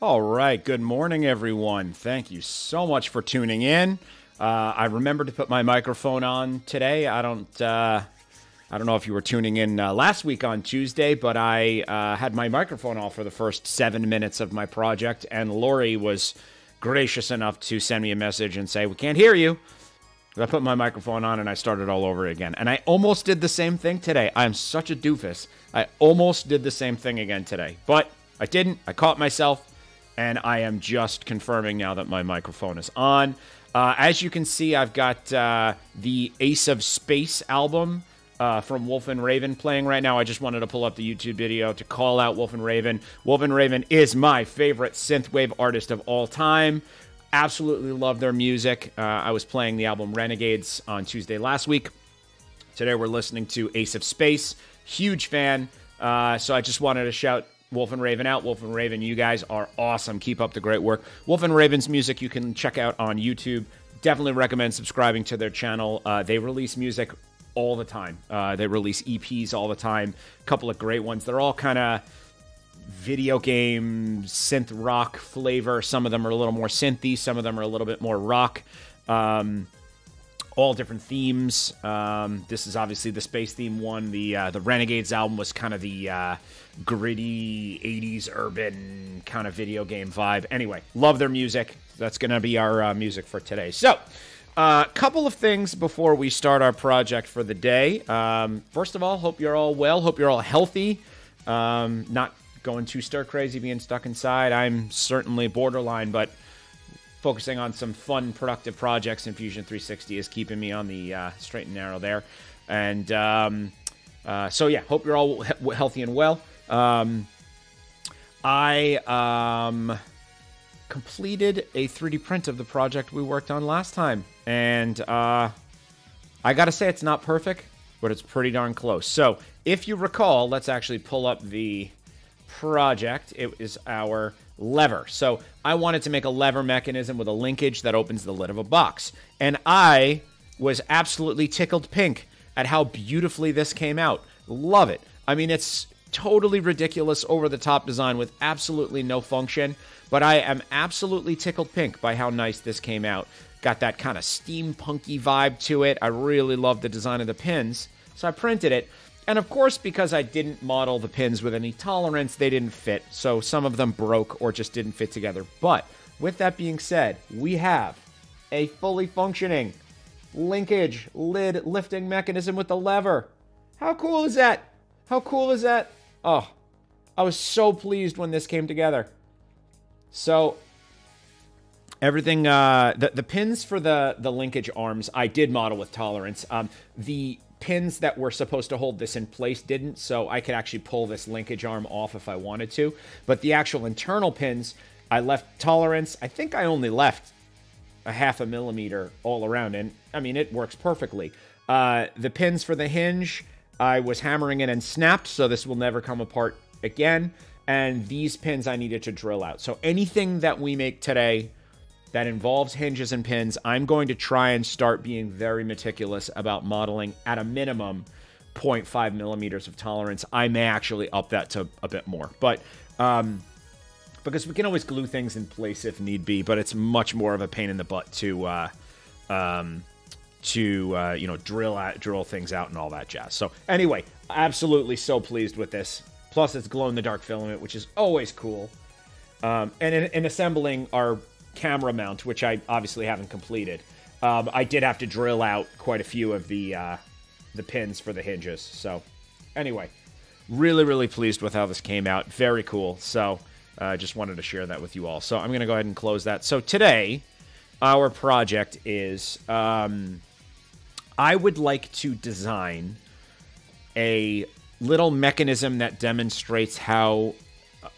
All right. Good morning, everyone. Thank you so much for tuning in. Uh, I remembered to put my microphone on today. I don't. Uh, I don't know if you were tuning in uh, last week on Tuesday, but I uh, had my microphone off for the first seven minutes of my project, and Lori was gracious enough to send me a message and say, "We can't hear you." I put my microphone on and I started all over again. And I almost did the same thing today. I'm such a doofus. I almost did the same thing again today, but I didn't. I caught myself and I am just confirming now that my microphone is on. Uh, as you can see, I've got uh, the Ace of Space album uh, from Wolf and Raven playing right now. I just wanted to pull up the YouTube video to call out Wolf and Raven. Wolf and Raven is my favorite synthwave artist of all time. Absolutely love their music. Uh, I was playing the album Renegades on Tuesday last week. Today we're listening to Ace of Space. Huge fan. Uh, so I just wanted to shout Wolf and Raven out. Wolf and Raven, you guys are awesome. Keep up the great work. Wolf and Raven's music you can check out on YouTube. Definitely recommend subscribing to their channel. Uh, they release music all the time. Uh, they release EPs all the time. A couple of great ones. They're all kind of video game synth rock flavor. Some of them are a little more synthy. Some of them are a little bit more rock. Um, all different themes. Um, this is obviously the space theme one. The uh, the Renegades album was kind of the uh, gritty '80s urban kind of video game vibe. Anyway, love their music. That's going to be our uh, music for today. So, a uh, couple of things before we start our project for the day. Um, first of all, hope you're all well. Hope you're all healthy. Um, not going too stir crazy, being stuck inside. I'm certainly borderline, but focusing on some fun, productive projects in Fusion 360 is keeping me on the uh, straight and narrow there. And um, uh, so, yeah, hope you're all he- healthy and well. Um, I um, completed a 3D print of the project we worked on last time. And uh, I got to say, it's not perfect, but it's pretty darn close. So, if you recall, let's actually pull up the project. It is our lever. So I wanted to make a lever mechanism with a linkage that opens the lid of a box. And I was absolutely tickled pink at how beautifully this came out. Love it. I mean, it's totally ridiculous, over the top design with absolutely no function, but I am absolutely tickled pink by how nice this came out. Got that kind of steampunky vibe to it. I really love the design of the pins. So I printed it. And of course, because I didn't model the pins with any tolerance, they didn't fit. So some of them broke or just didn't fit together. But with that being said, we have a fully functioning linkage lid lifting mechanism with the lever. How cool is that? How cool is that? Oh, I was so pleased when this came together. So everything uh the, the pins for the the linkage arms i did model with tolerance um the pins that were supposed to hold this in place didn't, so I could actually pull this linkage arm off if I wanted to. But the actual internal pins, I left tolerance. I think I only left a half a millimeter all around, and I mean, it works perfectly. Uh, the pins for the hinge, I was hammering it and snapped, so this will never come apart again. And these pins I needed to drill out. So anything that we make today that involves hinges and pins, I'm going to try and start being very meticulous about modeling at a minimum 0.5 millimeters of tolerance. I may actually up that to a bit more, but um, because we can always glue things in place if need be, but it's much more of a pain in the butt to uh, um, to uh, you know drill out, drill things out and all that jazz. So anyway, absolutely so pleased with this. Plus, it's glow in the dark filament, which is always cool. Um, and in, in assembling our camera mount, which I obviously haven't completed, um, I did have to drill out quite a few of the uh, the pins for the hinges. So, anyway, really, really pleased with how this came out. Very cool. So, I uh, just wanted to share that with you all. So, I'm going to go ahead and close that. So, today, our project is um, I would like to design a little mechanism that demonstrates how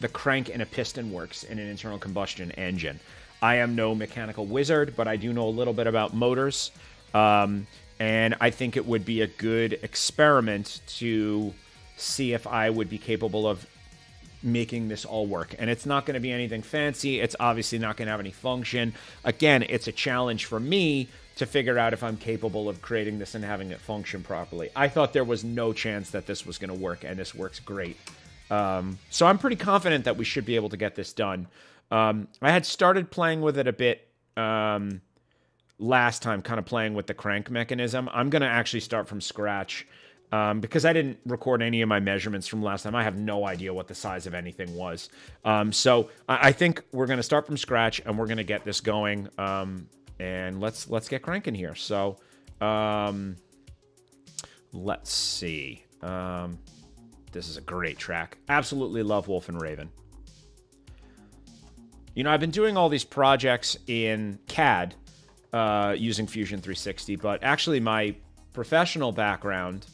the crank and a piston works in an internal combustion engine. I am no mechanical wizard, but I do know a little bit about motors. Um, and I think it would be a good experiment to see if I would be capable of making this all work. And it's not going to be anything fancy. It's obviously not going to have any function. Again, it's a challenge for me to figure out if I'm capable of creating this and having it function properly. I thought there was no chance that this was going to work, and this works great. Um, so I'm pretty confident that we should be able to get this done. Um, I had started playing with it a bit um, last time, kind of playing with the crank mechanism. I'm going to actually start from scratch um, because I didn't record any of my measurements from last time. I have no idea what the size of anything was. Um, so I, I, think we're going to start from scratch and we're going to get this going. And let's let's get cranking here. So um, let's see. Um, this is a great track. Absolutely love Wolf and Raven. You know, I've been doing all these projects in CAD uh, using Fusion 360, but actually my professional background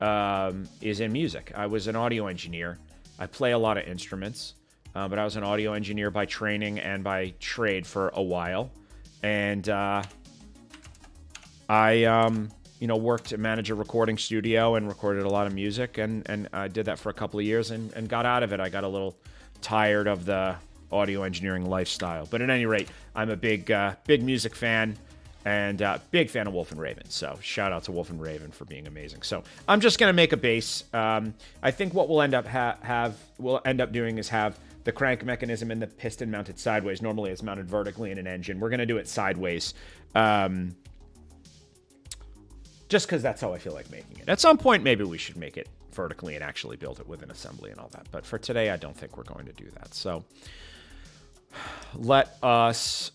um, is in music. I was an audio engineer. I play a lot of instruments, uh, but I was an audio engineer by training and by trade for a while. And uh, I, um, you know, worked to manage a recording studio and recorded a lot of music, and and I did that for a couple of years and and got out of it. I got a little tired of the audio engineering lifestyle. But at any rate, I'm a big uh, big music fan and uh, big fan of Wolf and Raven. So shout out to Wolf and Raven for being amazing. So I'm just gonna make a base. Um, I think what we'll end up ha- have we'll end up doing is have the crank mechanism and the piston mounted sideways. Normally it's mounted vertically in an engine. We're gonna do it sideways. Um, just because that's how I feel like making it. At some point, maybe we should make it vertically and actually build it with an assembly and all that. But for today, I don't think we're going to do that. So let us,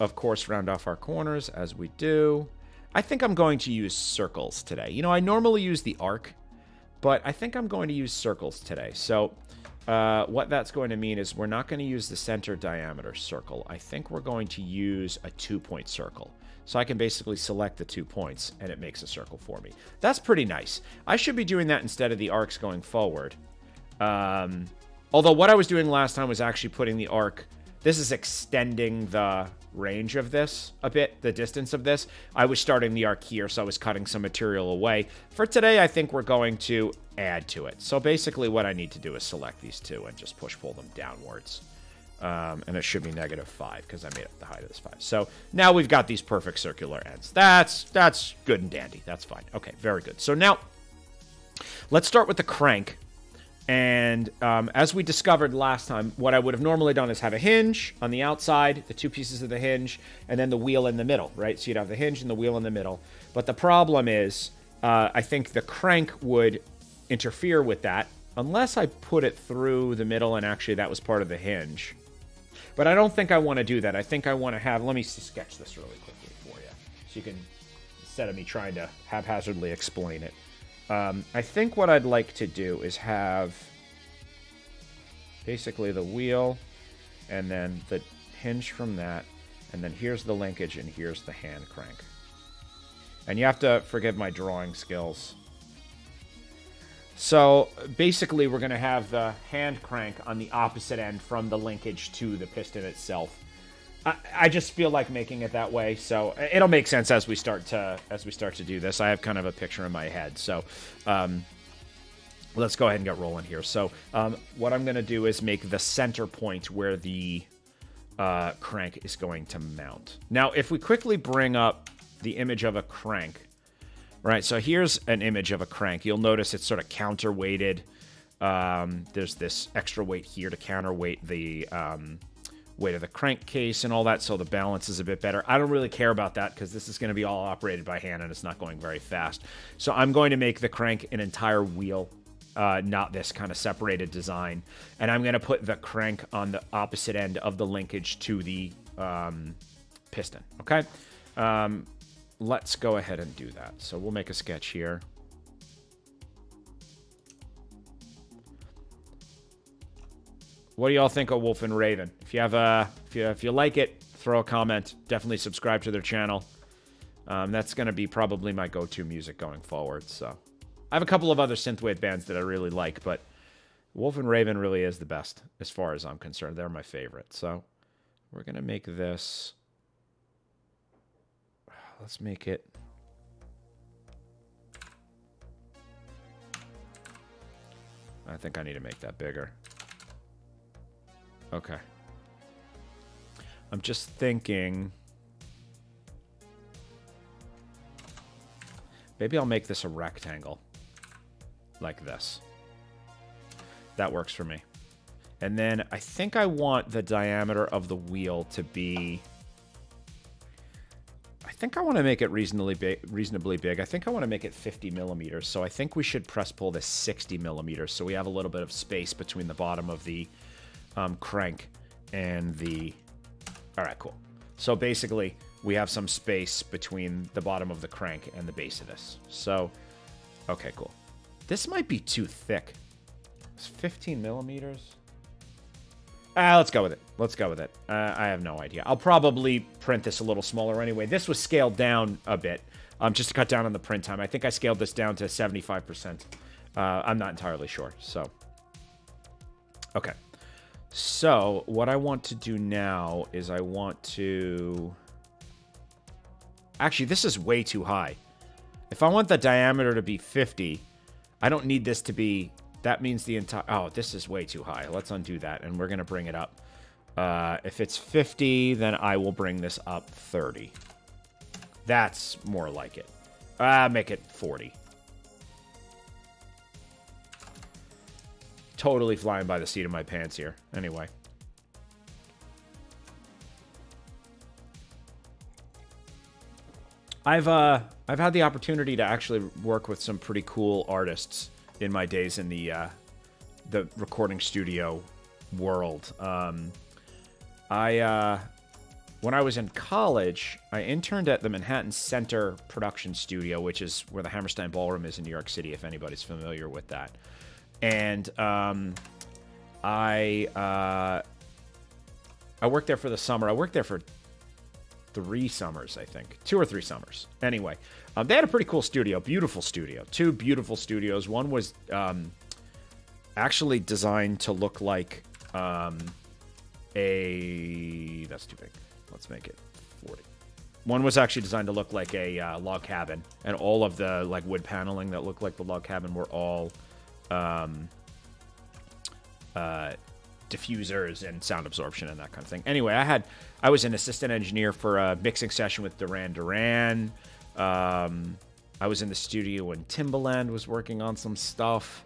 of course, round off our corners as we do. I think I'm going to use circles today. You know, I normally use the arc, but I think I'm going to use circles today. So uh, what that's going to mean is we're not going to use the center diameter circle. I think we're going to use a two-point circle. So I can basically select the two points and it makes a circle for me. That's pretty nice. I should be doing that instead of the arcs going forward. Um, although what I was doing last time was actually putting the arc... This is extending the range of this a bit, the distance of this. I was starting the arc here, so I was cutting some material away. For today, I think we're going to add to it. So basically what I need to do is select these two and just push pull them downwards. Um, and it should be negative 5 because I made up the height of this 5. So now we've got these perfect circular ends. That's, that's good and dandy. That's fine. Okay, very good. So now let's start with the crank. And um, as we discovered last time, what I would have normally done is have a hinge on the outside, the two pieces of the hinge, and then the wheel in the middle, right? So you'd have the hinge and the wheel in the middle. But the problem is, uh, I think the crank would interfere with that unless I put it through the middle and actually that was part of the hinge. But I don't think I want to do that. I think I want to have, let me sketch this really quickly for you. So you can, instead of me trying to haphazardly explain it. Um, I think what I'd like to do is have basically the wheel and then the hinge from that. And then here's the linkage and here's the hand crank. And you have to forgive my drawing skills. So basically, we're going to have the hand crank on the opposite end from the linkage to the piston itself. I, just feel like making it that way, so it'll make sense as we start to as we start to do this. I have kind of a picture in my head, so um, let's go ahead and get rolling here. So um, what I'm going to do is make the center point where the uh, crank is going to mount. Now, if we quickly bring up the image of a crank, Right, so here's an image of a crank. You'll notice it's sort of counterweighted. Um, there's this extra weight here to counterweight the um, weight of the crankcase and all that, so the balance is a bit better. I don't really care about that because this is going to be all operated by hand and it's not going very fast. So I'm going to make the crank an entire wheel, uh, not this kind of separated design. And I'm going to put the crank on the opposite end of the linkage to the um, piston, okay? Um, let's go ahead and do that. So we'll make a sketch here. What do y'all think of Wolf and Raven? If you have a, if you if you like it, throw a comment. Definitely subscribe to their channel. Um, that's going to be probably my go-to music going forward. So I have a couple of other synthwave bands that I really like, but Wolf and Raven really is the best as far as I'm concerned. They're my favorite. So we're going to make this let's make it. I think I need to make that bigger. Okay. I'm just thinking... Maybe I'll make this a rectangle. Like this. That works for me. And then I think I want the diameter of the wheel to be... I think I want to make it reasonably big. Reasonably big. I think I want to make it 50 millimeters. So I think we should press pull this 60 millimeters, so we have a little bit of space between the bottom of the um, crank and the. All right, cool. So basically, we have some space between the bottom of the crank and the base of this. So, okay, cool. This might be too thick. It's 15 millimeters. Ah, let's go with it. Let's go with it. Uh, I have no idea. I'll probably print this a little smaller anyway. This was scaled down a bit, um, just to cut down on the print time. I think I scaled this down to 75%. Uh, I'm not entirely sure, so. Okay. So, what I want to do now is I want to... Actually, this is way too high. If I want the diameter to be 50, I don't need this to be that means the entire... Oh, this is way too high. Let's undo that, and we're going to bring it up. Uh, if it's 50, then I will bring this up 30. That's more like it. Ah, uh, make it 40. Totally flying by the seat of my pants here. Anyway. I've uh I've had the opportunity to actually work with some pretty cool artists in my days in the uh, the recording studio world. Um, I uh, when I was in college, I interned at the Manhattan Center Production Studio, which is where the Hammerstein Ballroom is in New York City. If anybody's familiar with that, and um, I uh, I worked there for the summer. I worked there for three summers, I think, two or three summers. Anyway, um, they had a pretty cool studio, beautiful studio, two beautiful studios. One was um, actually designed to look like um, a. That's too big. Let's make it 40. One was actually designed to look like a uh, log cabin, and all of the like wood paneling that looked like the log cabin were all um, uh, diffusers and sound absorption and that kind of thing. Anyway, I had I was an assistant engineer for a mixing session with Duran Duran. Um, I was in the studio when Timbaland was working on some stuff.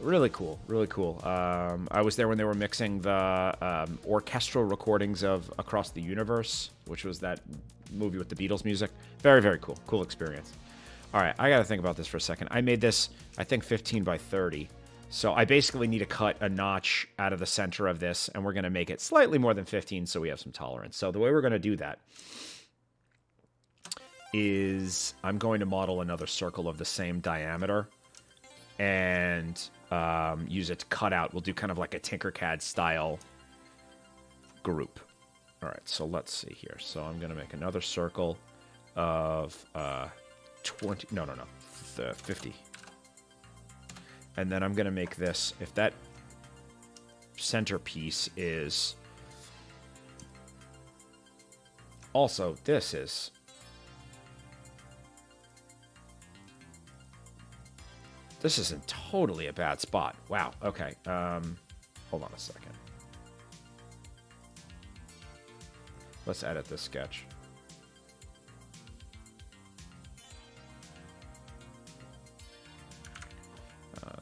Really cool, really cool. Um, I was there when they were mixing the um, orchestral recordings of Across the Universe, which was that movie with the Beatles music. Very, very cool. Cool experience. All right, I got to think about this for a second. I made this, I think, 15 by 30. So I basically need to cut a notch out of the center of this, and we're going to make it slightly more than 15 so we have some tolerance. So the way we're going to do that is I'm going to model another circle of the same diameter and um, use it to cut out. We'll do kind of like a Tinkercad style group. All right, so let's see here. So I'm going to make another circle of uh, 20, no, no, no, the 50. And then I'm going to make this, if that centerpiece is... Also, this is... This isn't totally a bad spot. Wow, okay. Um, hold on a second. Let's edit this sketch.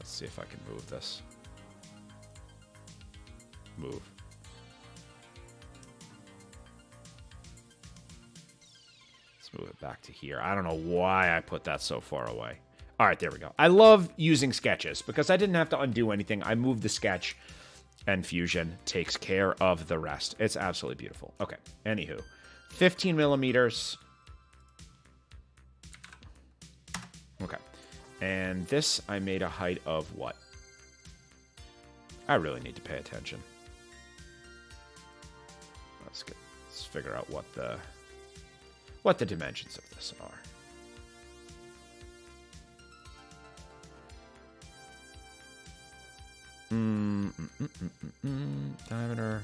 See if I can move this. Move. Let's move it back to here. I don't know why I put that so far away. All right, there we go. I love using sketches because I didn't have to undo anything. I moved the sketch and Fusion takes care of the rest. It's absolutely beautiful. Okay, anywho. 15 millimeters. Okay. And this, I made a height of what? I really need to pay attention. Let's get let's figure out what the what the dimensions of this are. Mm, mm, mm, mm, mm, mm. diameter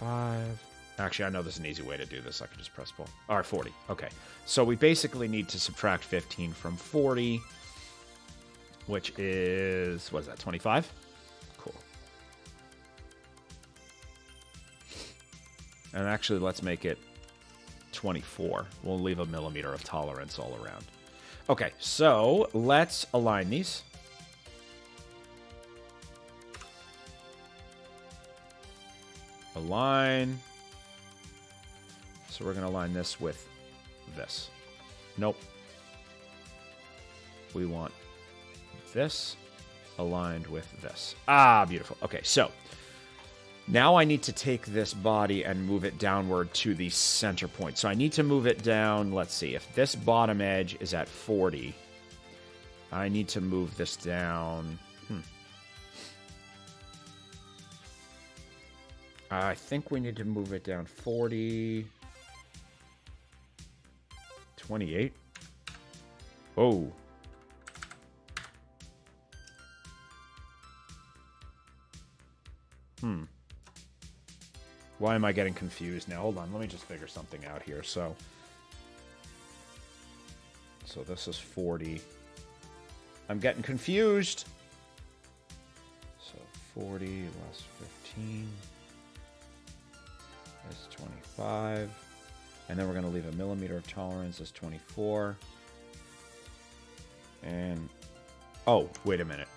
25 Actually, I know there's an easy way to do this. I could just press pull. All right, 40. Okay. So we basically need to subtract 15 from 40, which is, what is that, 25? Cool. And actually, let's make it 24. We'll leave a millimeter of tolerance all around. Okay, so let's align these. Align. So we're going to align this with this. Nope. We want this aligned with this. Ah, beautiful. Okay, so now I need to take this body and move it downward to the center point. So I need to move it down. Let's see. If this bottom edge is at 40, I need to move this down. Hmm. I think we need to move it down 40. 28. Oh. Hmm. Why am I getting confused now? Hold on, let me just figure something out here. So, so this is 40. I'm getting confused. So 40 less 15 is 25. And then we're going to leave a millimeter of tolerance as 24. And, oh, wait a minute.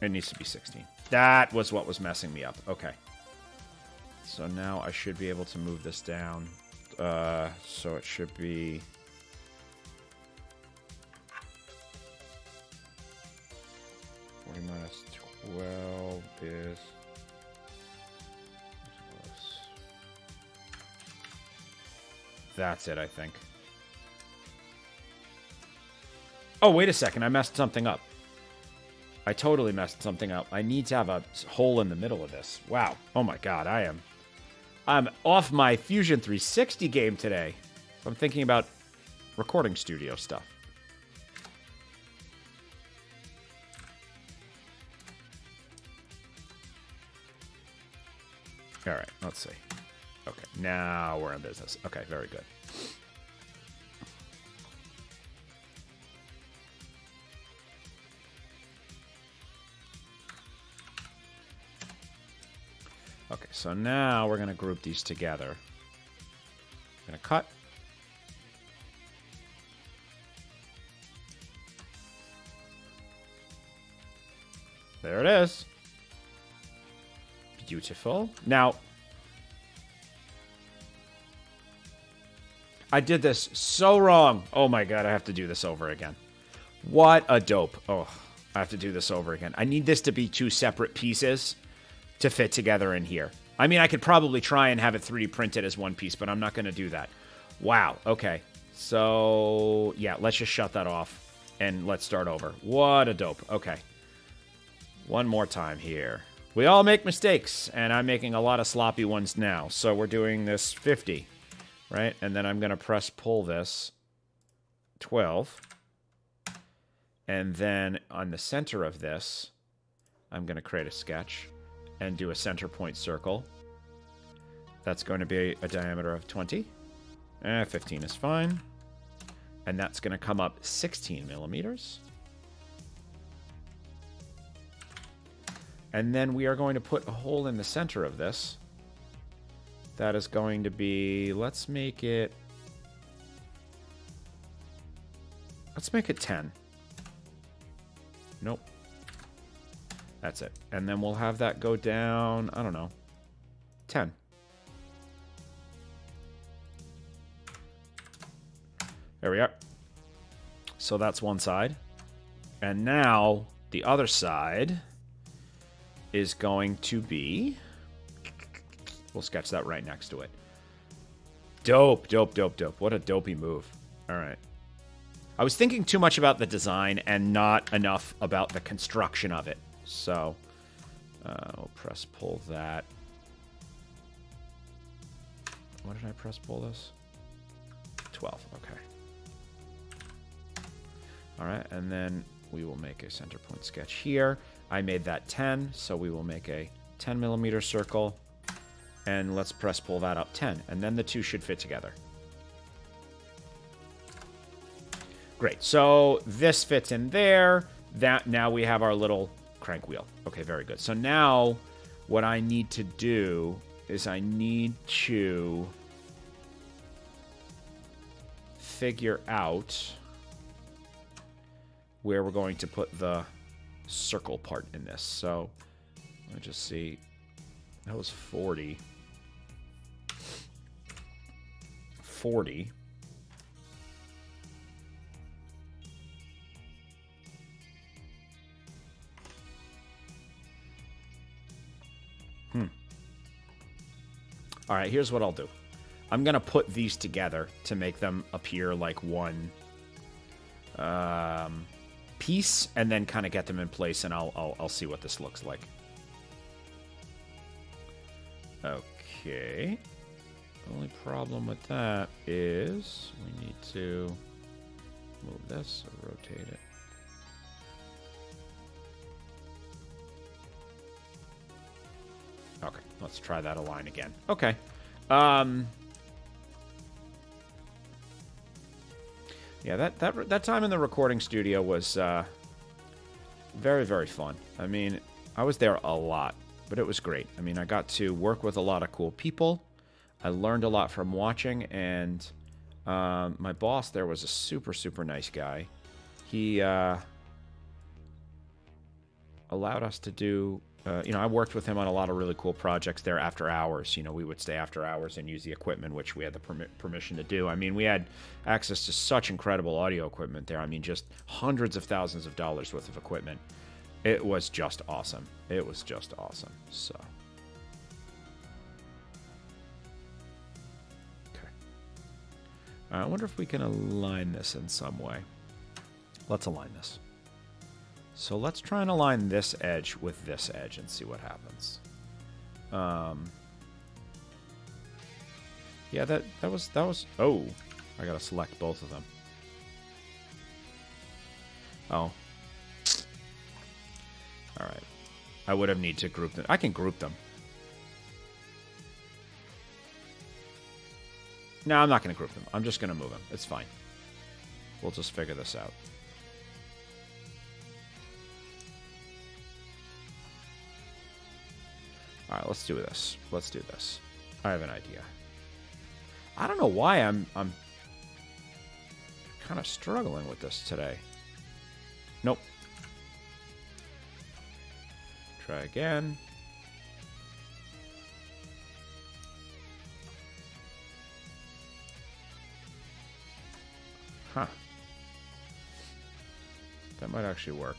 It needs to be 16. That was what was messing me up. Okay. So now I should be able to move this down. Uh, so it should be... Forty minus twelve is That's it, I think. Oh, wait a second. I messed something up. I totally messed something up. I need to have a hole in the middle of this. Wow. Oh my god, I am... I'm off my Fusion 360 game today. I'm thinking about recording studio stuff. All right, let's see. Now we're in business. Okay, very good. Okay, so now we're going to group these together. I'm going to cut. There it is. Beautiful. Now, I did this so wrong. Oh my god, I have to do this over again. What a dope. Oh, I have to do this over again. I need this to be two separate pieces to fit together in here. I mean, I could probably try and have it 3D printed as one piece, but I'm not going to do that. Wow. Okay. So, yeah, let's just shut that off and let's start over. What a dope. Okay. One more time here. We all make mistakes, and I'm making a lot of sloppy ones now. So we're doing this 50 right? And then I'm going to press pull this 12. And then on the center of this, I'm going to create a sketch and do a center point circle. That's going to be a diameter of 20. Eh, 15 is fine. And that's going to come up 16 millimeters. And then we are going to put a hole in the center of this that is going to be, let's make it, let's make it 10. Nope. That's it. And then we'll have that go down, I don't know, 10. There we are. So that's one side. And now the other side is going to be We'll sketch that right next to it. Dope, dope, dope, dope. What a dopey move. All right. I was thinking too much about the design and not enough about the construction of it. So, uh, we'll press pull that. What did I press pull this? 12, okay. All right, and then we will make a center point sketch here. I made that 10, so we will make a 10 millimeter circle and let's press pull that up 10. And then the two should fit together. Great. So this fits in there. That Now we have our little crank wheel. Okay, very good. So now what I need to do is I need to figure out where we're going to put the circle part in this. So Let me just see. That was 40. 40. Hmm. All right, here's what I'll do. I'm going to put these together to make them appear like one um, piece and then kind of get them in place and I'll, I'll, I'll see what this looks like. Okay. The only problem with that is we need to move this or rotate it. Okay, let's try that align again. Okay. Um, yeah, that, that, that time in the recording studio was uh, very, very fun. I mean, I was there a lot, but it was great. I mean, I got to work with a lot of cool people. I learned a lot from watching, and um, my boss there was a super, super nice guy. He uh, allowed us to do uh, you know, I worked with him on a lot of really cool projects there after hours. You know, we would stay after hours and use the equipment, which we had the permi- permission to do. I mean, we had access to such incredible audio equipment there. I mean, just hundreds of thousands of dollars worth of equipment. It was just awesome. It was just awesome. So. Uh, I wonder if we can align this in some way. Let's align this. So let's try and align this edge with this edge and see what happens. Um, yeah, that that was that was. Oh, I gotta select both of them. Oh. All right. I would have need to group them. I can group them. No, I'm not going to group them. I'm just going to move them. It's fine. We'll just figure this out. All right, let's do this. Let's do this. I have an idea. I don't know why I'm I'm kind of struggling with this today. Nope. Try again. Huh. That might actually work.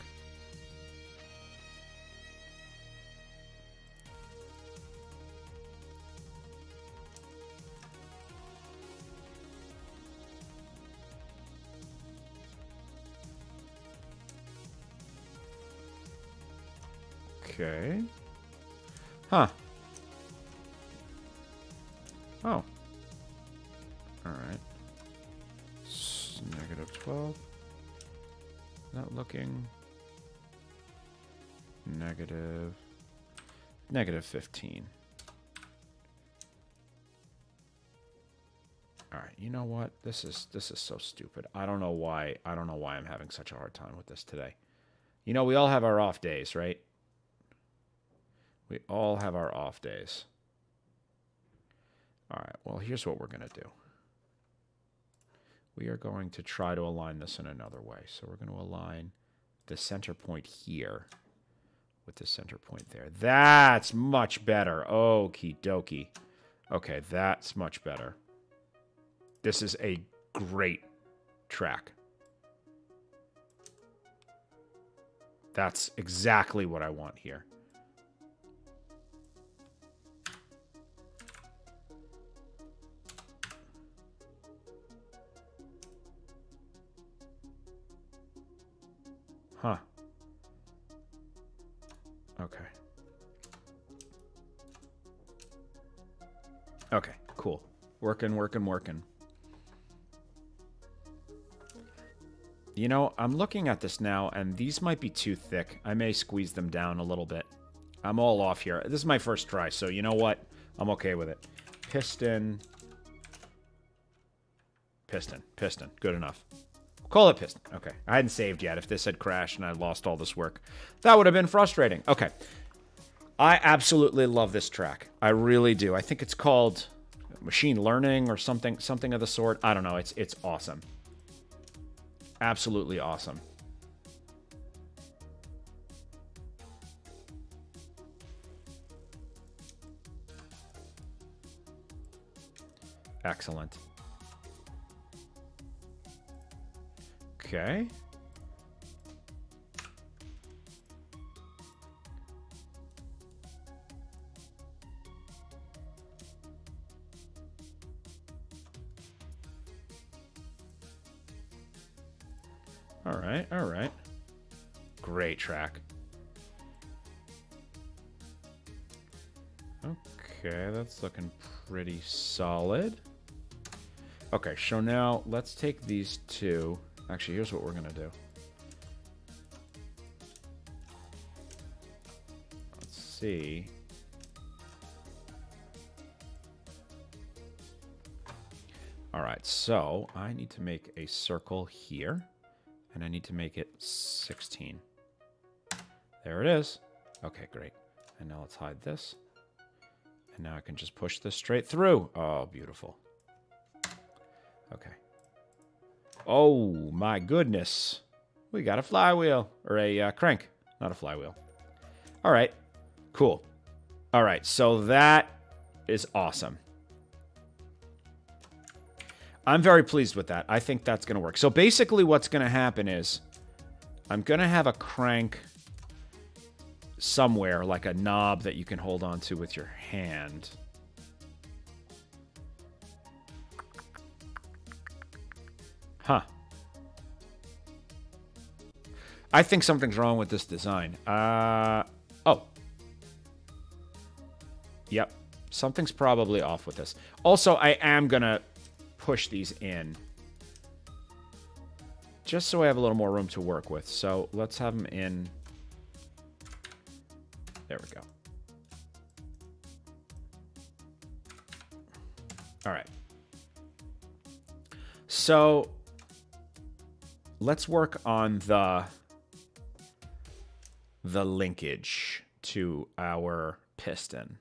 Negative 15. Alright, you know what? This is this is so stupid. I don't know why I don't know why I'm having such a hard time with this today. You know, we all have our off days, right? We all have our off days. All right, well, here's what we're going to do. We are going to try to align this in another way. So we're going to align the center point here with the center point there. That's much better. Okie dokie. Okay, that's much better. This is a great track. That's exactly what I want here. Okay. Okay, cool. Working, working, working. You know, I'm looking at this now, and these might be too thick. I may squeeze them down a little bit. I'm all off here. This is my first try, so you know what? I'm okay with it. Piston. Piston. Piston. Good enough. We'll call it piston. Okay. I hadn't saved yet. If this had crashed and I lost all this work, that would have been frustrating. Okay. I absolutely love this track. I really do. I think it's called machine learning or something something of the sort. I don't know. It's it's awesome. Absolutely awesome. Excellent. Okay. All right, all right. Great track. Okay, that's looking pretty solid. Okay, so now let's take these two. Actually, here's what we're going to do. Let's see. All right, so I need to make a circle here, and I need to make it 16. There it is. Okay, great. And now let's hide this. And now I can just push this straight through. Oh, beautiful. Okay. Oh, my goodness. We got a flywheel. Or a uh, crank. Not a flywheel. All right. Cool. All right. So that is awesome. I'm very pleased with that. I think that's going to work. So basically what's going to happen is I'm going to have a crank somewhere, like a knob that you can hold on to with your hand. I think something's wrong with this design. Uh, oh. Yep. Something's probably off with this. Also, I am going to push these in. Just so I have a little more room to work with. So let's have them in there we go. All right. So let's work on the the linkage to our piston.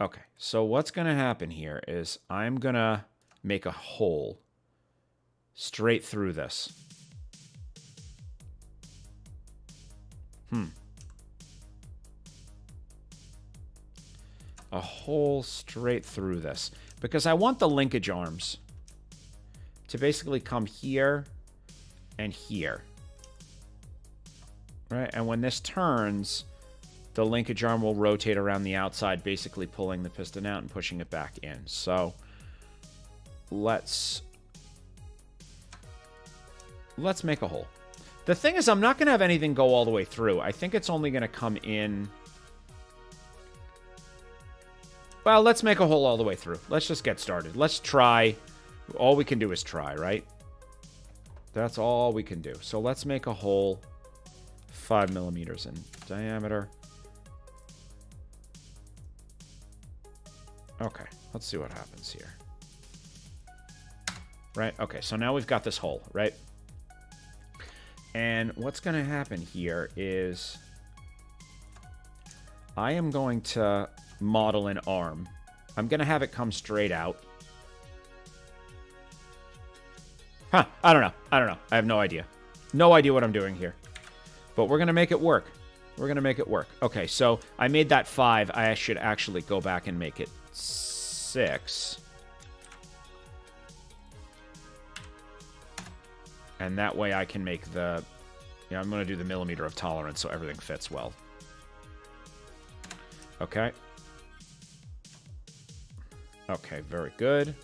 Okay, so what's going to happen here is I'm going to make a hole straight through this. Hmm. a hole straight through this because I want the linkage arms to basically come here and here. Right? And when this turns, the linkage arm will rotate around the outside, basically pulling the piston out and pushing it back in. So let's let's make a hole. The thing is, I'm not going to have anything go all the way through. I think it's only going to come in well, let's make a hole all the way through. Let's just get started. Let's try. All we can do is try, right? That's all we can do. So let's make a hole five millimeters in diameter. Okay, let's see what happens here. Right, okay, so now we've got this hole, right? And what's going to happen here is I am going to model an arm. I'm going to have it come straight out. Huh, I don't know. I don't know. I have no idea. No idea what I'm doing here. But we're going to make it work. We're going to make it work. Okay, so I made that five. I should actually go back and make it six. And that way I can make the... Yeah, I'm going to do the millimeter of tolerance so everything fits well. Okay. Okay, very good.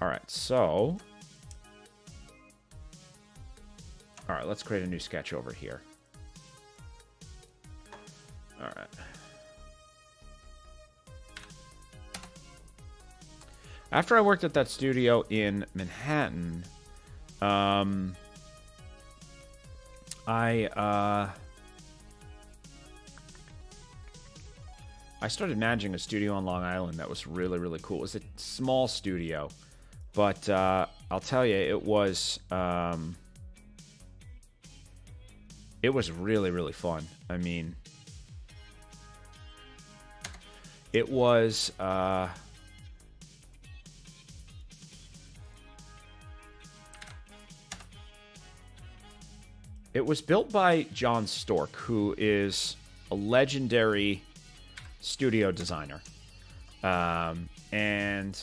All right, so... All right, let's create a new sketch over here. All right. After I worked at that studio in Manhattan, um, I, uh, I started managing a studio on Long Island that was really, really cool. It was a small studio, but uh, I'll tell you, it was um, it was really, really fun. I mean, it was. Uh, it was built by John Storyk, who is a legendary studio designer. Um, and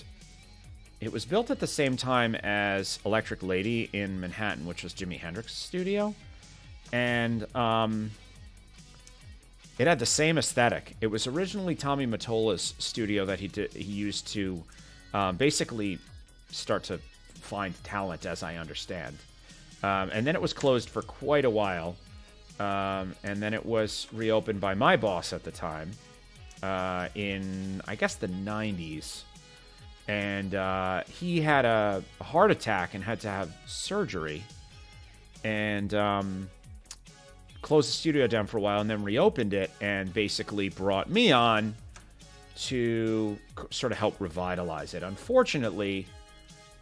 it was built at the same time as Electric Lady in Manhattan, which was Jimi Hendrix's studio, and um, it had the same aesthetic. It was originally Tommy Mottola's studio that he did, he used to um, basically start to find talent, as I understand. Um, and then it was closed for quite a while, um, and then it was reopened by my boss at the time uh, in I guess the 90s. And uh, he had a, a, heart attack and had to have surgery, and um, closed the studio down for a while, and then reopened it, and basically brought me on to sort of help revitalize it. Unfortunately,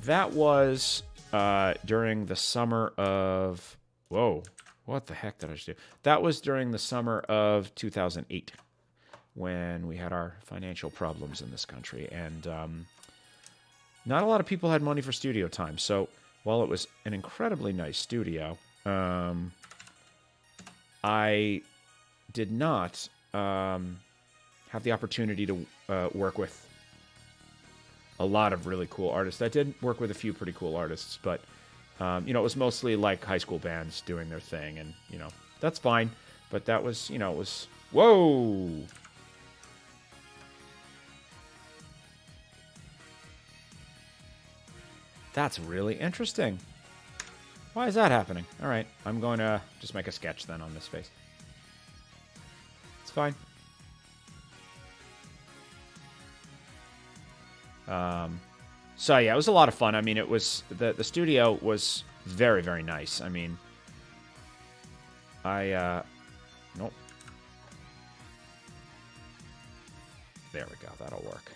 that was uh, during the summer of whoa, what the heck did I just do? That was during the summer of 2008 when we had our financial problems in this country, and um, not a lot of people had money for studio time. So while it was an incredibly nice studio, um, I did not um, have the opportunity to uh, work with a lot of really cool artists. I did work with a few pretty cool artists, but um, you know, it was mostly like high school bands doing their thing, and you know, that's fine. But that was, you know, it was whoa. That's really interesting. Why is that happening? All right, I'm going to just make a sketch then on this face. It's fine. Um, so yeah, it was a lot of fun. I mean, it was the the studio was very very nice. I mean, I uh, nope. There we go. That'll work.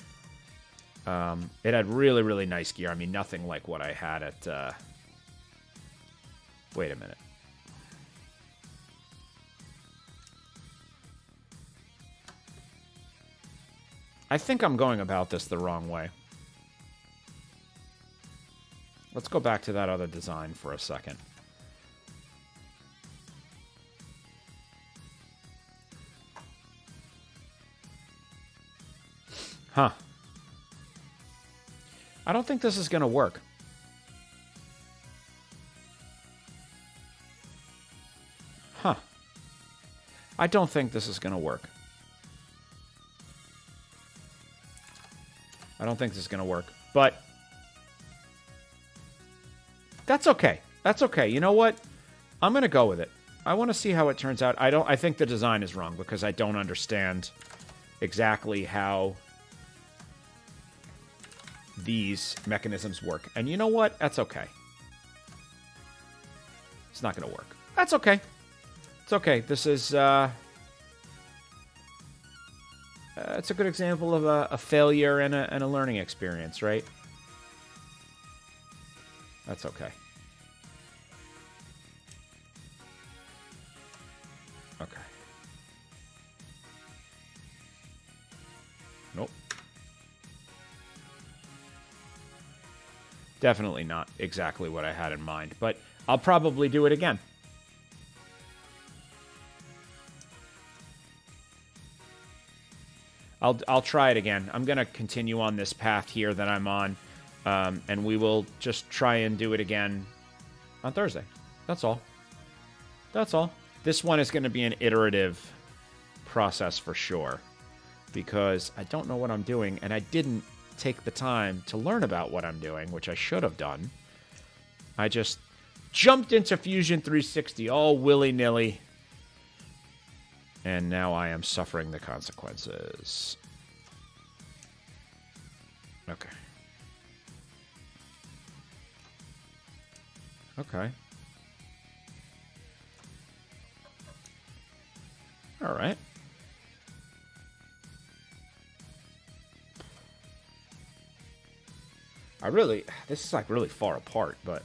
Um, it had really really nice gear. I mean, nothing like what I had at. Uh, wait a minute. I think I'm going about this the wrong way. Let's go back to that other design for a second. Huh. I don't think this is going to work. I don't think this is going to work. I don't think this is going to work. But that's okay. That's okay. You know what? I'm going to go with it. I want to see how it turns out. I don't I think the design is wrong because I don't understand exactly how these mechanisms work. And you know what? That's okay. It's not going to work. That's okay. It's okay. This is uh, uh it's a good example of a, a failure and a, and a learning experience, right? That's okay. Okay. Nope. Definitely not exactly what I had in mind, but I'll probably do it again. I'll, I'll try it again. I'm going to continue on this path here that I'm on. Um, and we will just try and do it again on Thursday. That's all. That's all. This one is going to be an iterative process for sure because I don't know what I'm doing and I didn't take the time to learn about what I'm doing, which I should have done. I just jumped into Fusion 360 all willy nilly. And now I am suffering the consequences. Okay. Okay. All right. I really, this is like really far apart, but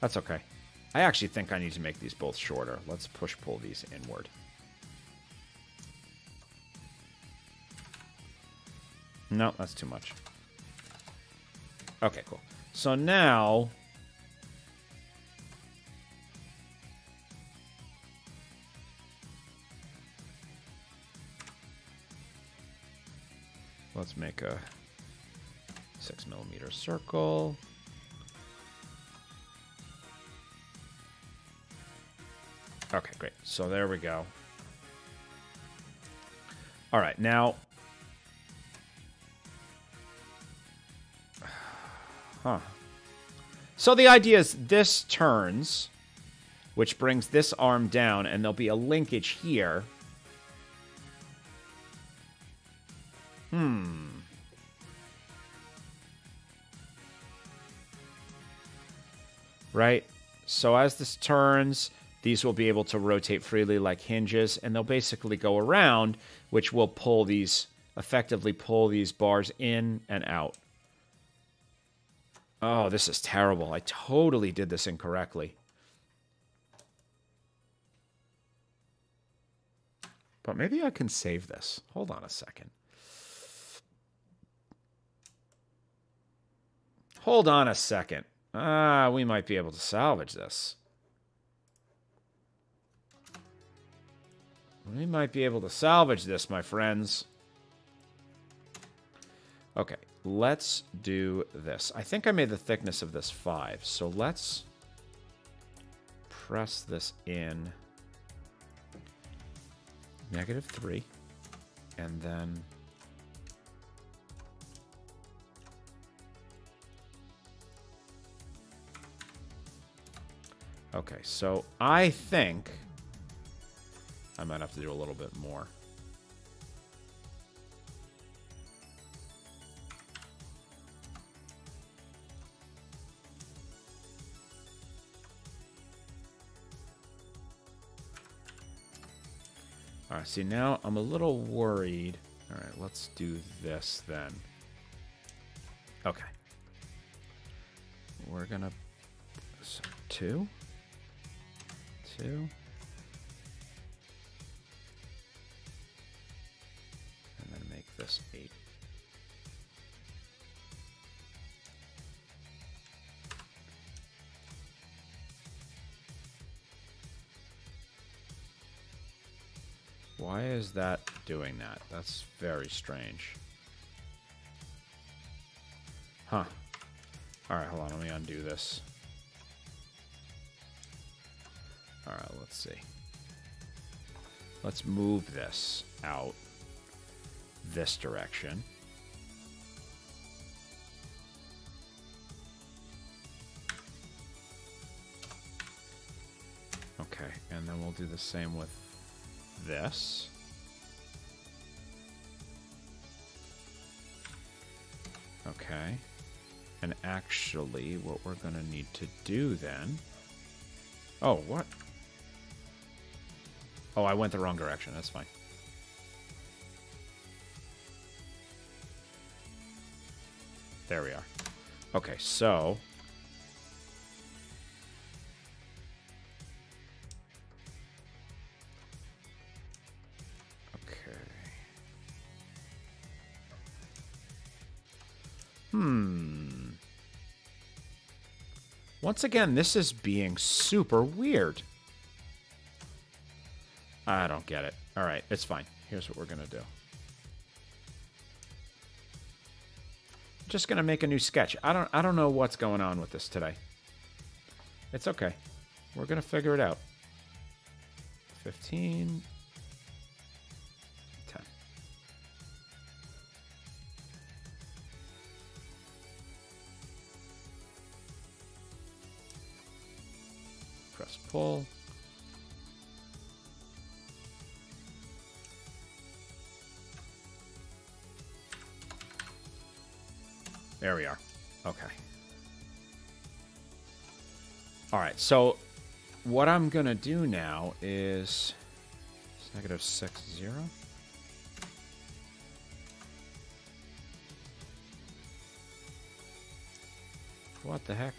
that's okay. I actually think I need to make these both shorter. Let's push pull these inward. No, that's too much. Okay, cool. So now let's make a six millimeter circle. Okay, great. So there we go. All right, now. Huh. So the idea is this turns, which brings this arm down, and there'll be a linkage here. Hmm. Right? So as this turns, these will be able to rotate freely like hinges, and they'll basically go around, which will pull these, effectively pull these bars in and out. Oh, this is terrible. I totally did this incorrectly. But maybe I can save this. Hold on a second. Hold on a second. Ah, we might be able to salvage this. We might be able to salvage this, my friends. Okay, let's do this. I think I made the thickness of this 5, so let's press this in negative 3, and then Okay, so I think I might have to do a little bit more. All right, see, now I'm a little worried. All right, let's do this then. Okay. We're to... So two two. This eight. Why is that doing that? That's very strange. Huh. Alright, hold on. Let me undo this. All right, let's see. Let's move this out this direction. Okay, and then we'll do the same with this. Okay. And actually, what we're going to need to do then... Oh, what? Oh, I went the wrong direction. That's fine. There we are. Okay, so... Okay. Hmm. Once again, this is being super weird. I don't get it. All right, it's fine. Here's what we're going to do. Just to make a new sketch. I don't I don't know what's going on with this today. It's okay. We're to figure it out. 15 There we are. Okay. All right, so what I'm going to do now is negative 6, 0. What the heck?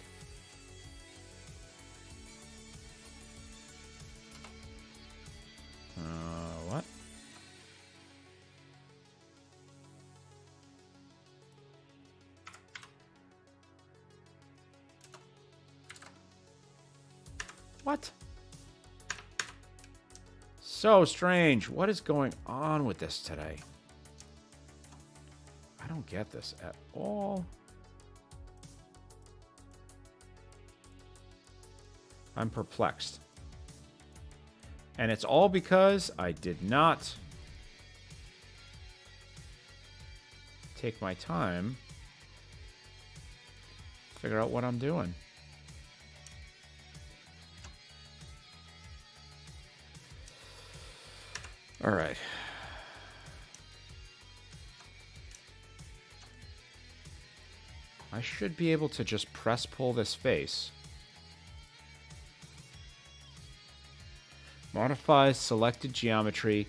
So strange. What is going on with this today? I don't get this at all. I'm perplexed. And it's all because I did not take my time figure out what I'm doing. All right. I should be able to just press pull this face. Modify selected geometry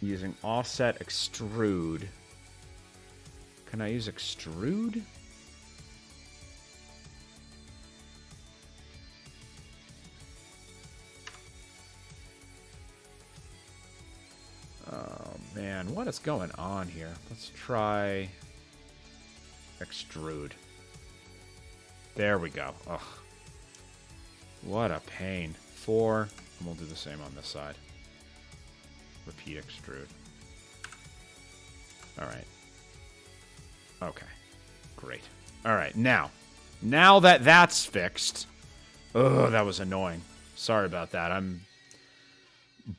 using offset extrude. Can I use extrude? What is going on here? Let's try extrude. There we go. Ugh. What a pain. Four, and we'll do the same on this side. Repeat extrude. All right. Okay. Great. All right. Now, now that that's fixed. Oh, that was annoying. Sorry about that. I'm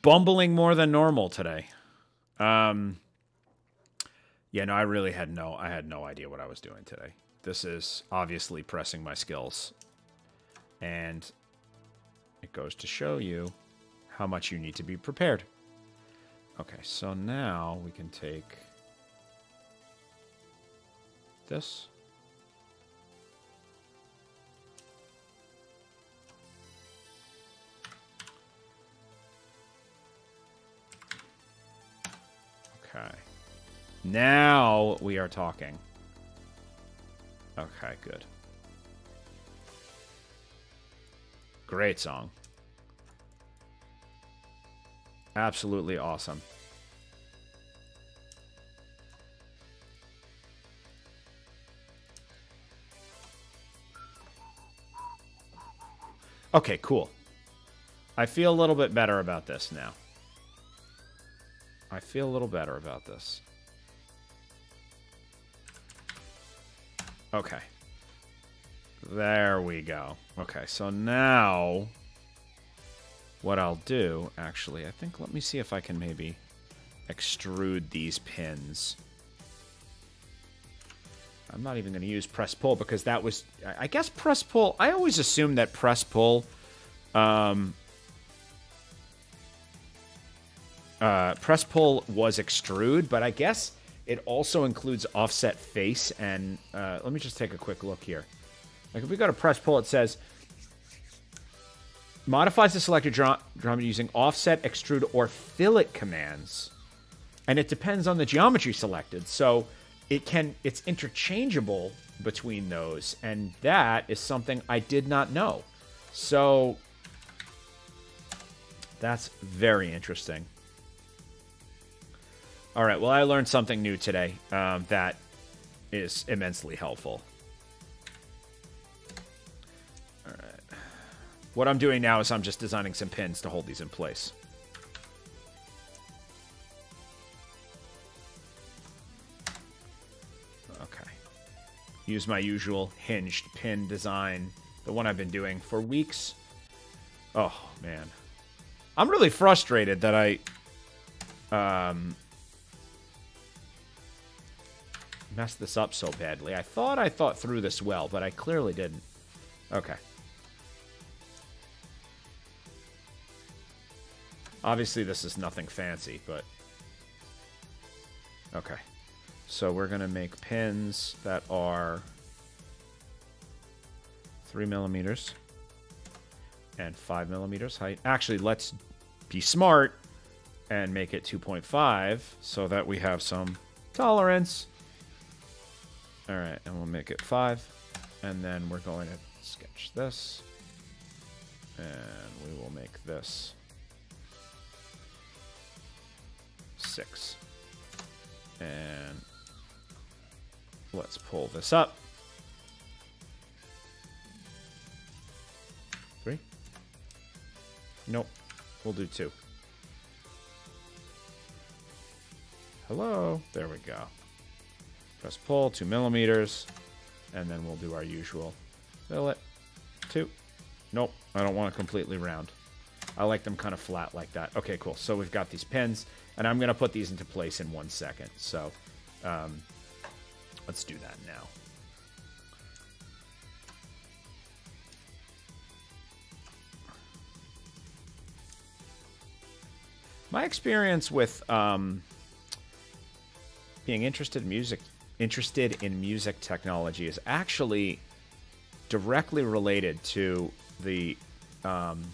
bumbling more than normal today. Um Yeah, no, I really had no I had no idea what I was doing today. This is obviously pressing my skills. And it goes to show you how much you need to be prepared. Okay, so now we can take this. Okay. Now we are talking. Okay, good. Great song. Absolutely awesome. Okay, cool. I feel a little bit better about this now. I feel a little better about this. Okay. There we go. Okay, so now what I'll do, actually, I think, let me see if I can maybe extrude these pins. I'm not even going to use press pull because that was, I guess press pull, I always assumed that press pull um, uh, press pull was extrude, but I guess it also includes offset face. And uh, let me just take a quick look here. Like if we go to press pull, it says modifies the selected drum, drum using offset, extrude, or fillet commands, and it depends on the geometry selected. So it can it's interchangeable between those, and that is something I did not know. So that's very interesting. All right, well, I learned something new today um, that is immensely helpful. All right. What I'm doing now is I'm just designing some pins to hold these in place. Okay. Use my usual hinged pin design, the one I've been doing for weeks. Oh, man. I'm really frustrated that I... Um, messed this up so badly. I thought I thought through this well, but I clearly didn't. Okay. Obviously, this is nothing fancy, but... Okay. So we're going to make pins that are 3 millimeters and 5 millimeters height. Actually, let's be smart and make it 2.5 so that we have some tolerance. All right, and we'll make it five. And then we're going to sketch this. And we will make this six. And let's pull this up. Three? Nope. We'll do two. Hello? There we go. Press pull, two millimeters, and then we'll do our usual fillet. Two. Nope, I don't want it completely round. I like them kind of flat like that. Okay, cool. So we've got these pins, and I'm going to put these into place in one second. So um, let's do that now. My experience with um, being interested in music, interested in music technology, is actually directly related to the um,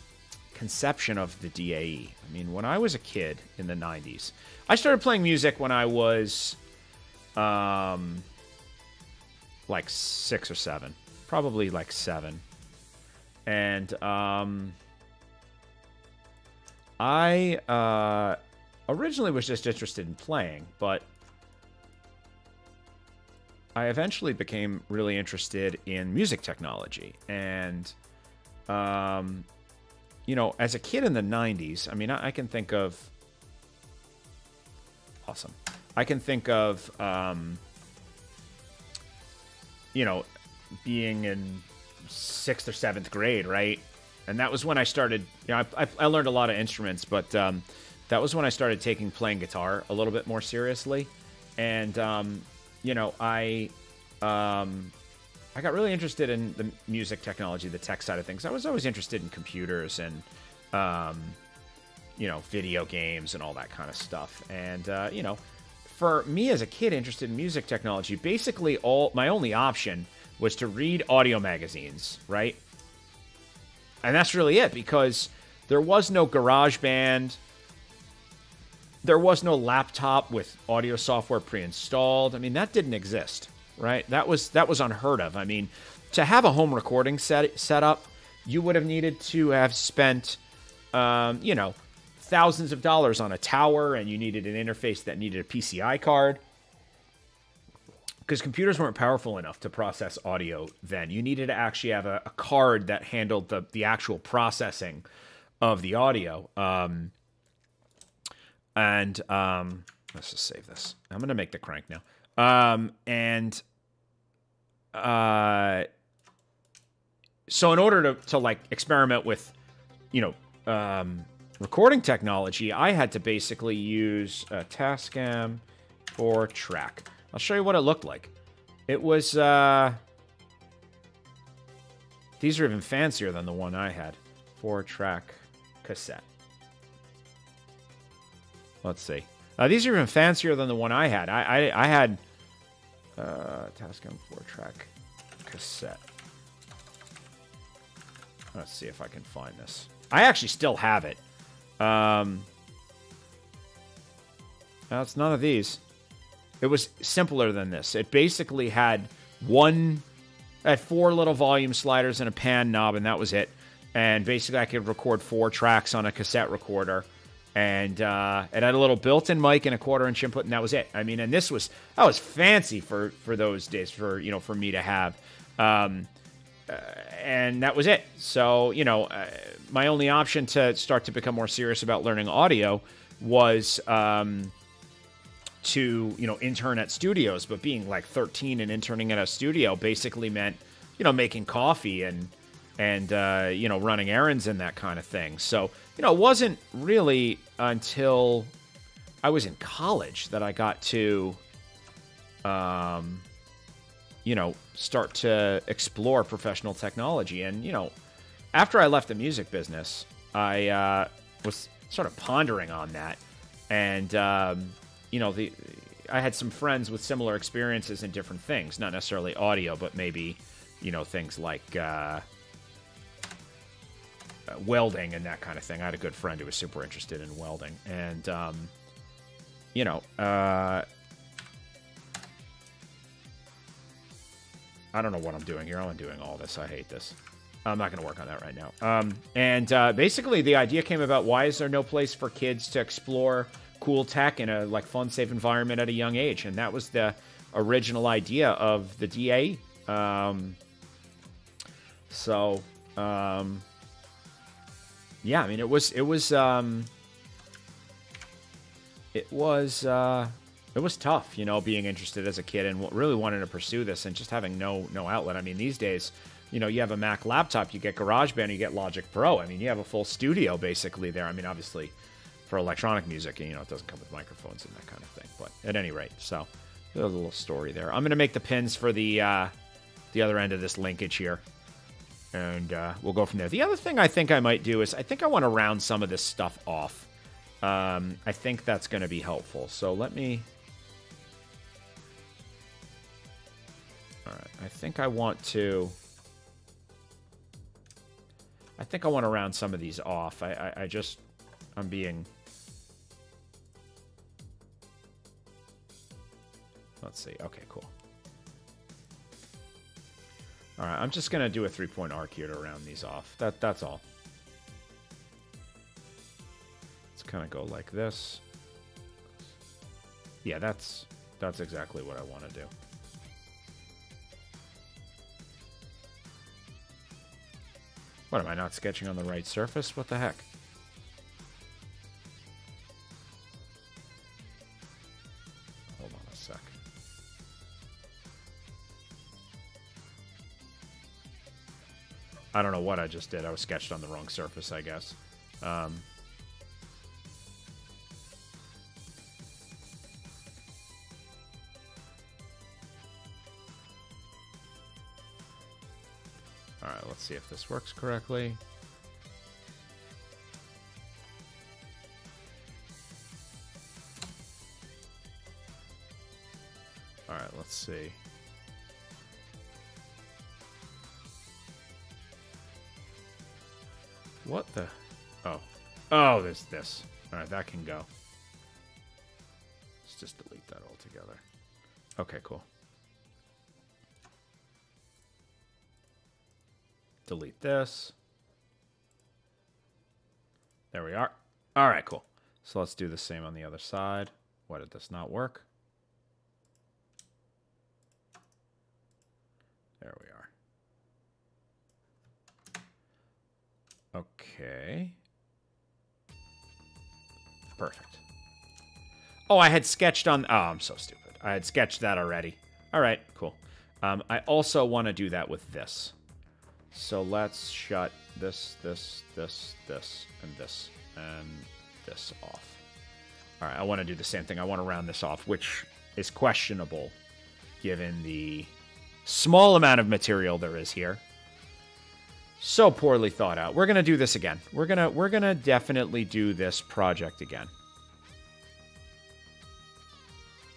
conception of the DAE. I mean, when I was a kid in the '90s, I started playing music when I was um, like six or seven, probably like seven, and um, I uh, originally was just interested in playing, but I eventually became really interested in music technology. And, um, you know, as a kid in the 90s, I mean, I, I can think of. Awesome. I can think of, um, you know, being in sixth or seventh grade, right? and that was when I started. You know, I, I, learned a lot of instruments, but um, that was when I started taking playing guitar a little bit more seriously, and um, you know, I um, I got really interested in the music technology, the tech side of things. I was always interested in computers and um, you know, video games and all that kind of stuff, and uh, you know. For me as a kid interested in music technology, basically all my only option was to read audio magazines, right? And that's really it because there was no GarageBand. There was no laptop with audio software pre-installed. I mean, that didn't exist, right? That was that was unheard of. I mean, to have a home recording set set up, you would have needed to have spent, um, you know, thousands of dollars on a tower, and you needed an interface that needed a PCI card because computers weren't powerful enough to process audio then. You needed to actually have a, a card that handled the, the actual processing of the audio. Um, and um, let's just save this. I'm going to make the crank now. Um, and uh, so, in order to, to like experiment with, you know, um, recording technology, I had to basically use a Tascam four track. I'll show you what it looked like. It was, uh... These are even fancier than the one I had. Four-track cassette. Let's see. Uh, these are even fancier than the one I had. I, I, I had... Uh, Tascam four-track cassette. Let's see if I can find this. I actually still have it. Um, it's none of these. It was simpler than this. It basically had one, had four little volume sliders and a pan knob, and that was it. And basically, I could record four tracks on a cassette recorder. And uh, it had a little built-in mic and a quarter-inch input, and that was it. I mean, and this was that was fancy for for those days for you know for me to have. Um, uh, and that was it. So, you know, uh, my only option to start to become more serious about learning audio was um, to you know intern at studios but being like 13 and interning at a studio basically meant you know making coffee and and uh, you know running errands and that kind of thing so you know it wasn't really until i was in college that i got to um you know start to explore professional technology. And you know after i left the music business i uh, was sort of pondering on that. And um, you know, the I had some friends with similar experiences in different things, not necessarily audio, but maybe, you know, things like uh, uh, welding and that kind of thing. I had a good friend who was super interested in welding, and um, you know, uh, I don't know what I'm doing here. I'm doing all this. I hate this. I'm not going to work on that right now. Um, and uh, basically, the idea came about: why is there no place for kids to explore? cool tech in a like fun, safe environment at a young age, and that was the original idea of the DA. Um, so, um, yeah, I mean, it was it was um, it was uh, it was tough, you know, being interested as a kid and really wanting to pursue this and just having no no outlet. I mean, these days, you know, you have a Mac laptop, you get GarageBand, you get Logic Pro. I mean, you have a full studio basically there. I mean, obviously, for electronic music, and you know, it doesn't come with microphones and that kind of thing. But at any rate, so there's a little story there. I'm gonna make the pins for the uh, the other end of this linkage here, and uh, we'll go from there. The other thing I think I might do is I think I want to round some of this stuff off. Um, I think that's going to be helpful. So let me All right, I think I want to... I think I want to round some of these off. I, I, I just... I'm being... Let's see. Okay, cool. All right, I'm just going to do a three-point arc here to round these off. That That's all. Let's kind of go like this. Yeah, that's that's exactly what I want to do. What, am I not sketching on the right surface? What the heck? I don't know what I just did. I was sketched on the wrong surface, I guess. Um, Let's see if this works correctly. Alright, let's see. What the? Oh. Oh, there's this. Alright, that can go. Let's just delete that altogether. Okay, cool. Delete this. There we are. All right, cool. So let's do the same on the other side. Why did this not work? There we are. Okay. Perfect. Oh, I had sketched on... Oh, I'm so stupid. I had sketched that already. All right, cool. Um, I also want to do that with this. So let's shut this, this, this, this, and this, and this off. All right, I want to do the same thing. I want to round this off, which is questionable given the small amount of material there is here. So poorly thought out. We're to do this again. We're to we're to definitely do this project again.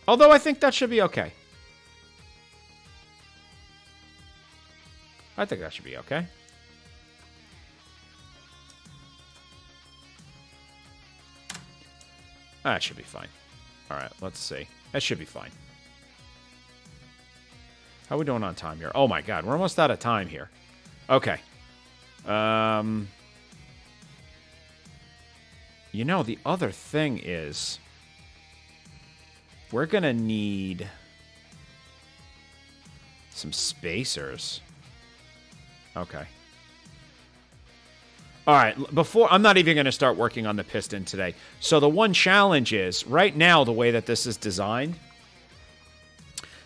Although I think that should be okay. I think that should be okay. That should be fine. Alright, let's see. That should be fine. How are we doing on time here? Oh my god, we're almost out of time here. Okay. Um... You know, the other thing is... We're gonna need... Some spacers. Okay. All right, before I'm not even going to start working on the piston today. So the one challenge is right now the way that this is designed,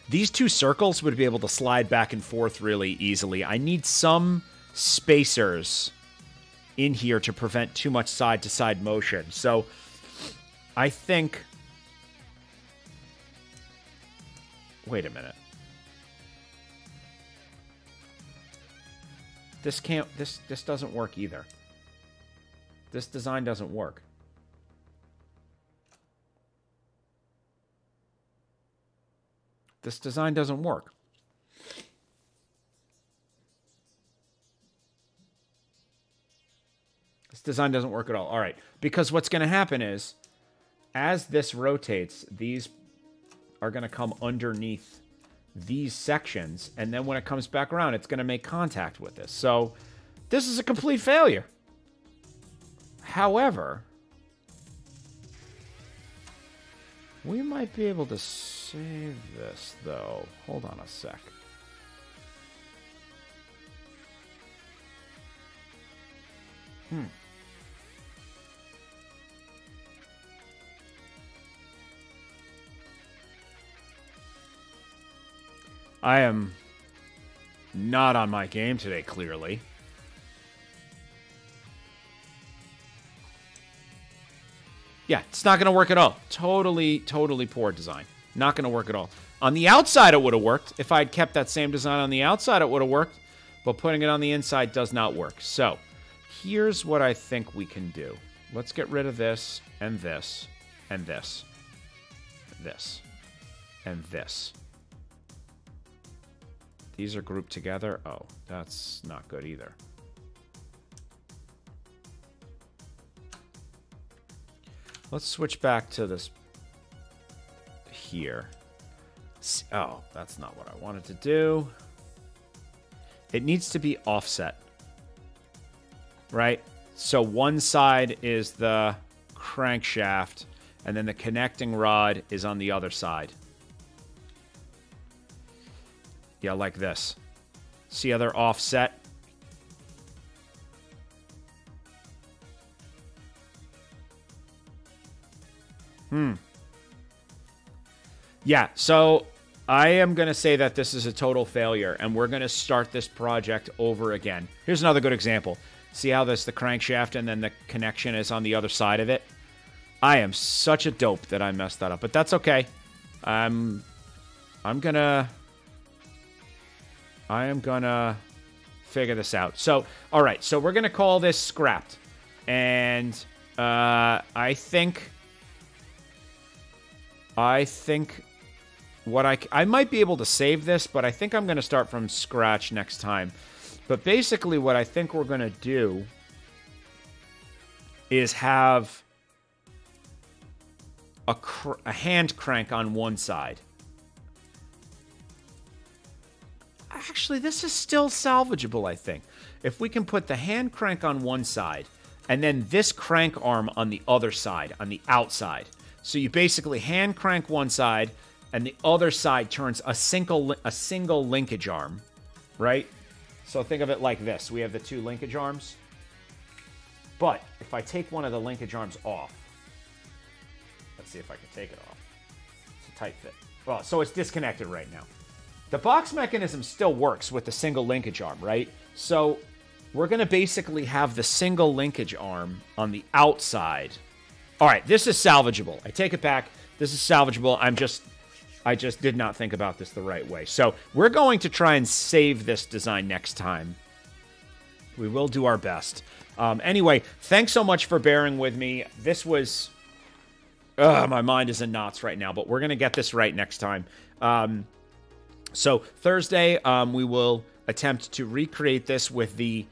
these two circles would be able to slide back and forth really easily. I need some spacers in here to prevent too much side to side motion. So I think Wait a minute. This can't, this, this doesn't work either. This design doesn't work. This design doesn't work. Design doesn't work at all. All right. Because what's going to happen is, as this rotates, these are going to come underneath these sections, and then when it comes back around, it's going to make contact with this. So this is a complete failure. However, we might be able to save this, though. Hold on a sec. Hmm. I am not on my game today, clearly. Yeah, it's not going to work at all. Totally, totally poor design. Not going to work at all. On the outside, it would have worked. If I had kept that same design on the outside, it would have worked. But putting it on the inside does not work. So, here's what I think we can do. Let's get rid of this, and this, and this, this, and this. These are grouped together. Oh, that's not good either. Let's switch back to this here. Oh, that's not what I wanted to do. It needs to be offset. Right? So one side is the crankshaft, and then the connecting rod is on the other side. Yeah, like this. See how they're offset? Hmm. Yeah, so I am going to say that this is a total failure, and we're going to start this project over again. Here's another good example. See how this the crankshaft and then the connection is on the other side of it? I am such a dope that I messed that up, but that's okay. I'm I'm going to I am to figure this out. So, all right, so we're to call this scrapped. And uh I think I think what I I might be able to save this, but I think I'm to start from scratch next time. But basically, what I think we're to do is have a, cr- a hand crank on one side. Actually, this is still salvageable, I think. If we can put the hand crank on one side and then this crank arm on the other side, on the outside. So you basically hand crank one side and the other side turns a single a single linkage arm, right? So think of it like this. We have the two linkage arms. But if I take one of the linkage arms off, let's see if I can take it off. It's a tight fit. Well, so it's disconnected right now. The box mechanism still works with the single linkage arm, right? So we're going to basically have the single linkage arm on the outside. All right, this is salvageable. I take it back. This is salvageable. I'm just I just did not think about this the right way. So we're going to try and save this design next time. We will do our best. Um, anyway, thanks so much for bearing with me. This was... My mind is in knots right now, but we're going to get this right next time. Um, so Thursday, um, we will attempt to recreate this with the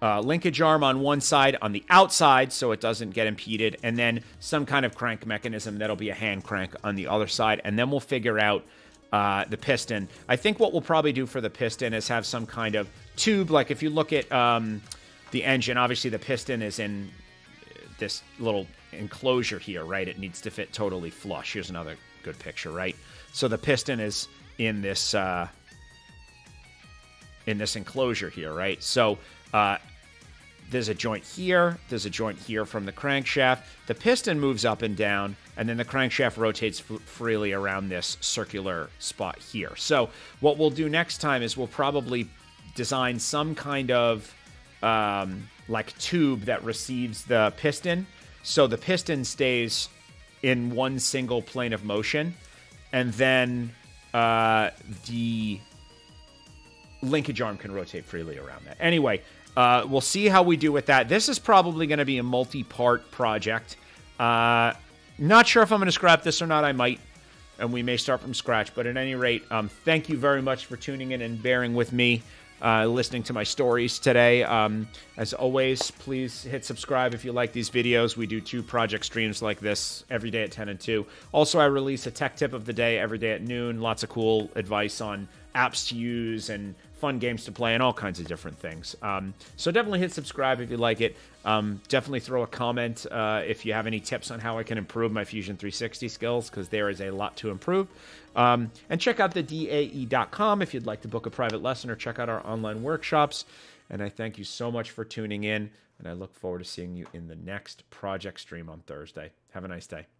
uh, linkage arm on one side on the outside so it doesn't get impeded, and then some kind of crank mechanism that'll be a hand crank on the other side, and then we'll figure out uh, the piston. I think what we'll probably do for the piston is have some kind of tube. Like if you look at um, the engine, obviously the piston is in this little enclosure here, right? It needs to fit totally flush. Here's another good picture, right? So the piston is in this uh, in this enclosure here, right? So uh, there's a joint here, there's a joint here from the crankshaft. The piston moves up and down, and then the crankshaft rotates freely around this circular spot here. So, what we'll do next time is we'll probably design some kind of um, like tube that receives the piston. So the piston stays in one single plane of motion, and then uh, the linkage arm can rotate freely around that. Anyway, uh, we'll see how we do with that. This is probably going to be a multi-part project. Uh, not sure if I'm going to scrap this or not. I might, and we may start from scratch. But at any rate, um, thank you very much for tuning in and bearing with me, uh, listening to my stories today. Um, as always, please hit subscribe if you like these videos. We do two project streams like this every day at 10 and 2. Also, I release a tech tip of the day every day at noon. Lots of cool advice on apps to use and fun games to play and all kinds of different things. Um, so definitely hit subscribe if you like it. Um, definitely throw a comment uh, if you have any tips on how I can improve my Fusion 360 skills because there is a lot to improve. Um, and check out the DAE.com if you'd like to book a private lesson or check out our online workshops. And I thank you so much for tuning in, and I look forward to seeing you in the next project stream on Thursday. Have a nice day.